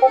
you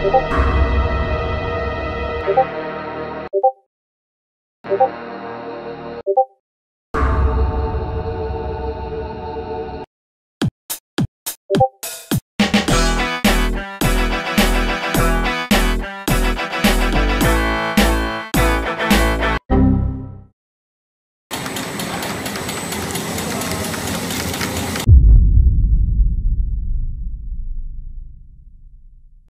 you